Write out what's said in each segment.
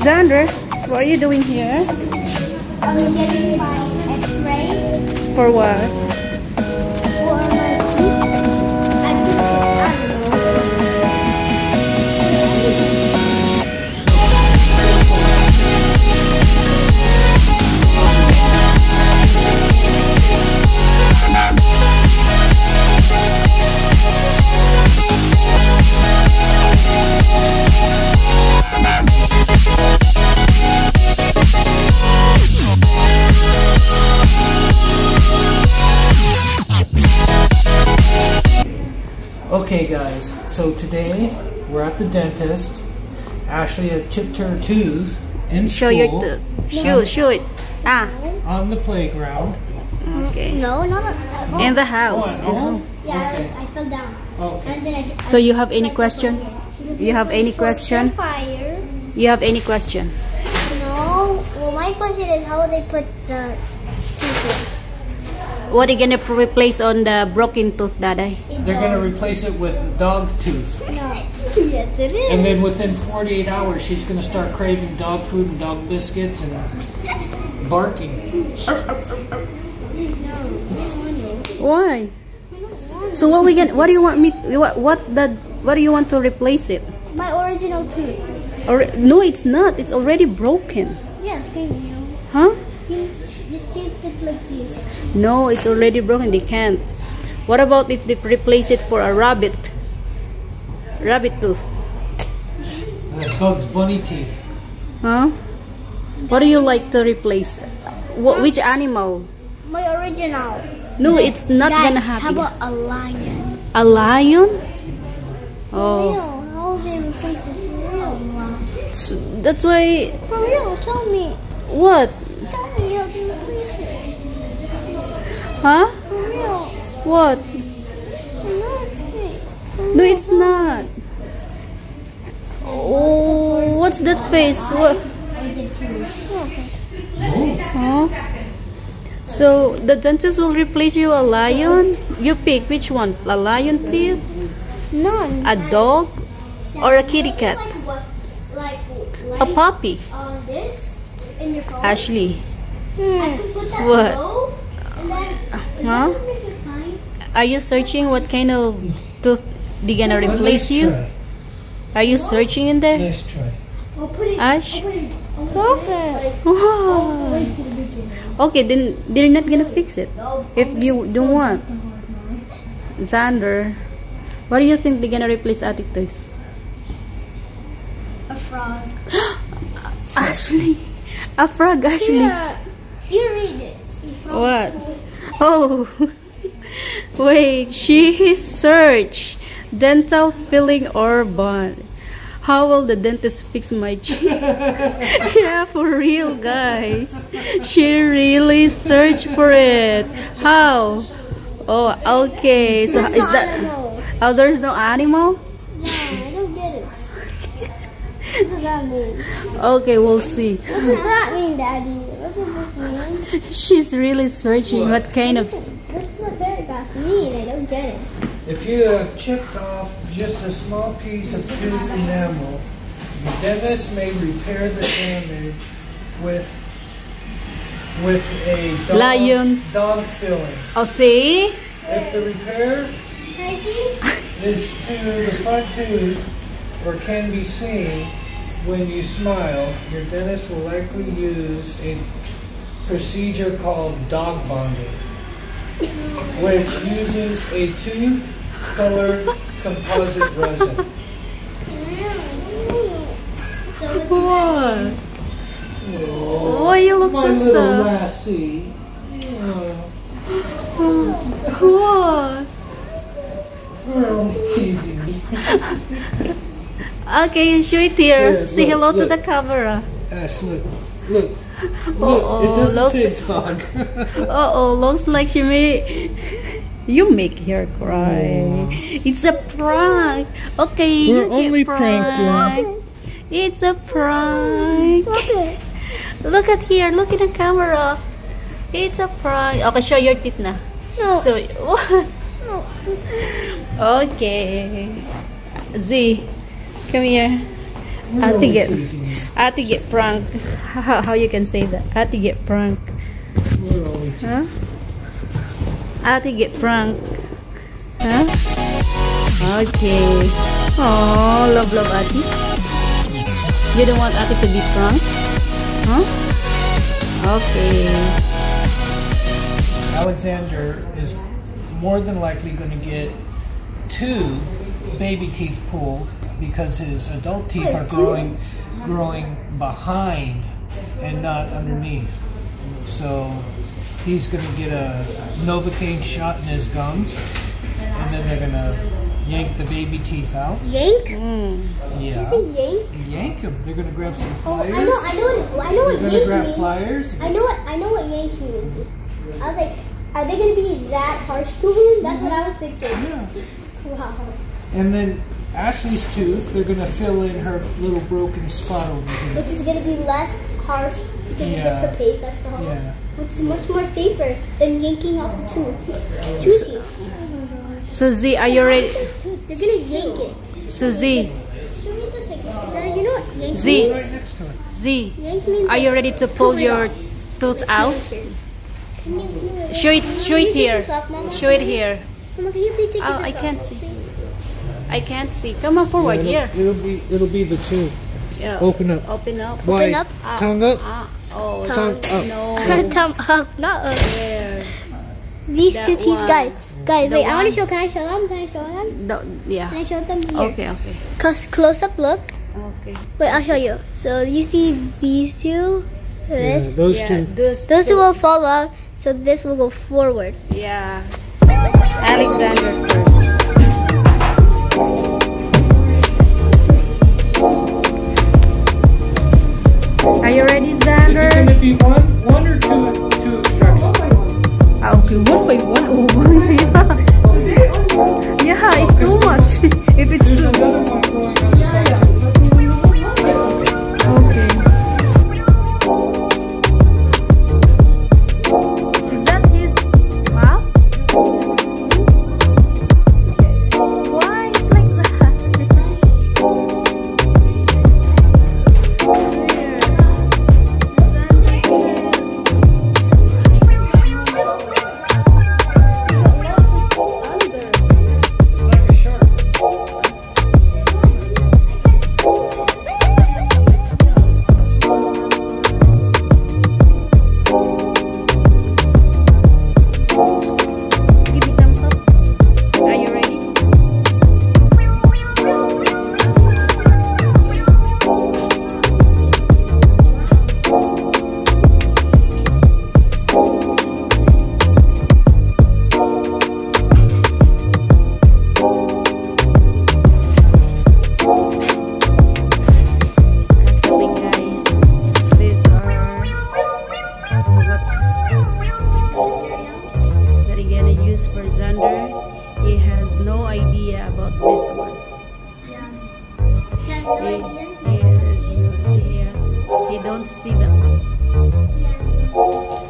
Xander, what are you doing here? I'm getting my x-ray For what? Okay, guys, so today we're at the dentist. Ashley had chipped her tooth in Show school your tooth. Show, show it. Ah, on the playground. okay. No, not at home. In the Oh, house. at home? Yeah, I, Okay. was, I fell down. Okay. And then I, So you have any question? You have any question? Fire. You have any question? No. Well, my question is how they put the teeth What are you gonna replace on the broken tooth, Daday? in? They're going to replace it with dog tooth. No. yes, it is. And then within 48 hours, she's going to start craving dog food and dog biscuits and barking. Why? So what we get? What do you want me? What what the? What do you want to replace it? My original tooth. Or no, it's not. It's already broken. Yes, thank you. Huh? You just tape it like this. No, it's already broken. They can't. What about if they replace it for a rabbit? Rabbit tooth. Uh, Bugs Bunny teeth. Huh? What do you like to replace? Wh- which animal? My original. No, it's not Guys, gonna happen. How about a lion? A lion? For Oh, real? How will they replace it for real? s- that's why. For real? Tell me. What? Huh? What? No, it's fake. For No, real, it's huh? not. Oh, what's that face? What? Huh? So the dentist will replace you a lion. You pick which one? A lion teeth, None. a dog, or a kitty cat? Like what? Like, A puppy. uh, this in your phone. Ashley. I can put that What? Below, and then is Huh? that gonna make it fine? Are you searching what kind of tooth they gonna replace you? Are you searching in there? Nice try. I'll put it. Ash? I'll put it. I'll Stop it. it. Wow. right to the beginning. Okay, then they're not gonna fix it. If you don't want. Xander, what do you think they're gonna replace Attic tooth? A frog. Ashley. A frog, Ashley. Yeah. You read it. What? Oh. Wait, she search dental filling or bond. How will the dentist fix my teeth? yeah, for real, guys. She really searched for it. How? Oh, okay. So There's is no that? animal. Oh, there's no animal. Yeah, I don't get it. what does that mean? Okay, we'll see. What does that mean, Daddy? What does this mean? She's really searching what kind of. What's the paragraph mean? I don't get it. If you have chipped off just a small piece of tooth enamel, the dentist may repair the damage with with a dog, Lion. dog filling. Oh, see? If the repair Can I is to the front tooth or can be seen when you smile, your dentist will likely use a procedure called dog bonding, which uses a tooth colored composite resin. So what does What? Why you look My so little sad? lassie. What? You're only teasing. Okay, show it here. Here, Say look, hello to the camera. Ash, look. Look. Look, Uh-oh, it doesn't looks- say dog. Uh oh, looks like she may. You make her cry. It's a prank. Okay, We're you get only pranking. It's a prank. Okay. Look at here. Look at the camera. It's a prank. Okay, show your teeth na. No. So, okay. Z, come here. Ate get, ate get prank. How, how you can say that? Ate get prank. We're only teasing. Huh? Ate get prank. Huh? Okay. Oh, love, love, Ate. You don't want Ate to be pranked? Huh? Okay. Alexander is more than likely going to get two baby teeth pulled because his adult teeth are growing growing behind and not underneath. So he's going to get a Novocaine shot in his gums, and then they're going to yank the baby teeth out. Yank? Mm. Yeah, Yank? yank them. They're going to grab some pliers. Oh. I know, I know what, I know what going to yank grab means. pliers. I know what, I know what yank means. I was like, are they gonna be that harsh to him? That's what I was thinking. Yeah. Wow. And then Ashley's tooth, they're gonna fill in her little broken spot over here. Which is gonna be less harsh because you Yeah. get the paste, that's all. Yeah. Which is much more safer than yanking off a tooth. Two teeth. So Z, are you ready? This tooth, They're gonna yank it. So Z, Show me this again. Sarah, you know what yank Z. means? Right next to it. Z, are you ready to pull your tooth out? Can you- Show it, show it here. this off, Mama? Show it here. Mama, can you please take Oh, this I can't see. I can't see. Come on forward it'll, here. It'll be it'll be the two. Yeah. Open up. Open up. Wide. up. Ah, Tongue up. Ah, oh, Tongue up. no. Thumb up, not up. There. These That two teeth, one. guys. Guys, The wait, I want to show. Can I show them? Can I show them? No, yeah. Can I show them here? Okay, okay. Cause close up look. Okay. Wait, I'll show you. So you see these two? Yeah, This. those Yeah, two. those, Those two two- will fall out. So this will go forward. Yeah. Alexander first. Has no idea about this one. He, he has no idea. He don't see that one. Very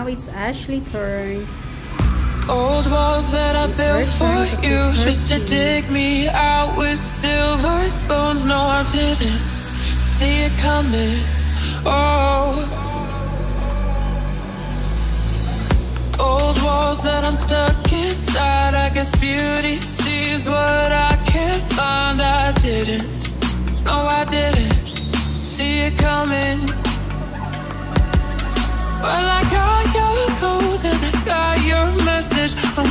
Now it's Ashley's turn. Old walls that I built for you just to dig me out with silver spoons. No, I didn't see it coming. Oh, old walls that I'm stuck inside. I guess beauty sees what I can't find. I didn't, no, I didn't see it coming. Well, I got your code and I got your message. I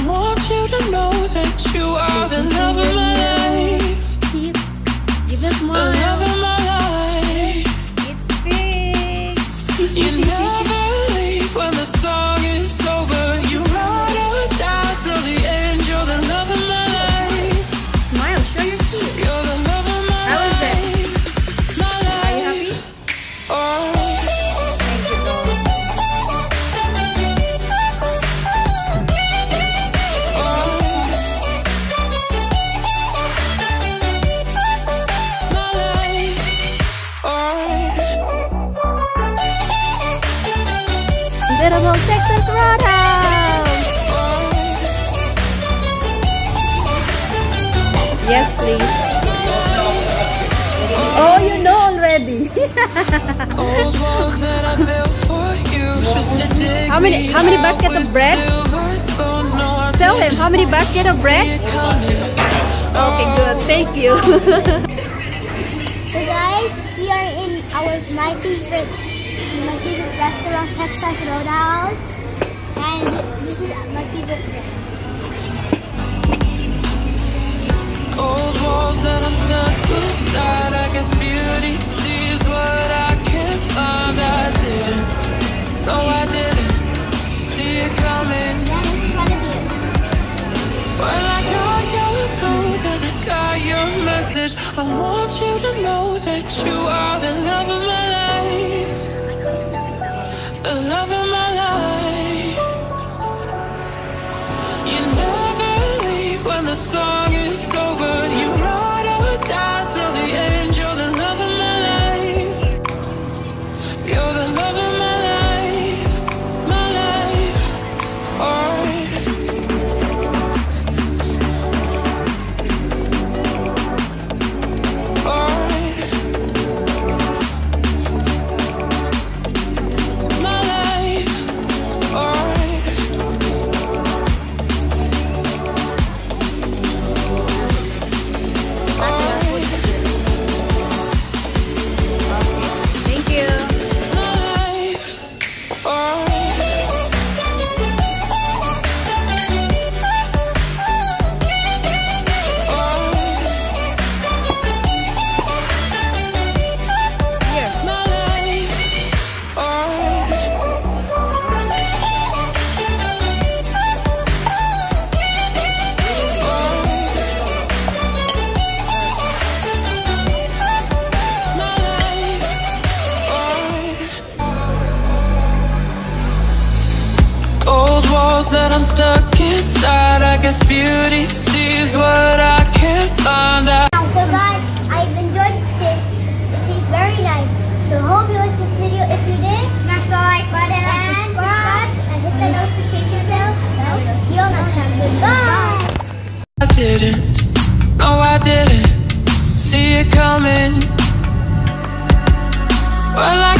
How many- me how many out basket of bread? silver spoons. No, I Tell him how many basket of bread? Okay, good. Oh. Thank you. So guys, we are in our my favorite my favorite restaurant, Texas Roadhouse, and this is my favorite place. Old walls that I'm stuck inside. I guess beauty sees what I can't find. I didn't, no, I didn't see it coming. Well, I got your code and I got your message. I want you to know that you are the love of my walls that I'm stuck inside. I guess beauty sees what I can't find out. So guys, I've enjoyed this cake. It tastes very nice. So hope you liked this video. If you did, smash the like button and subscribe and hit the notification bell. And I'll see you all next time. Goodbye. I didn't, no, oh, I didn't see it coming. Well, I